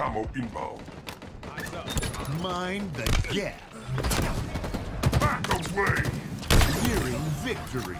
Camo inbound. Mind the gap. Back away! Nearing victory.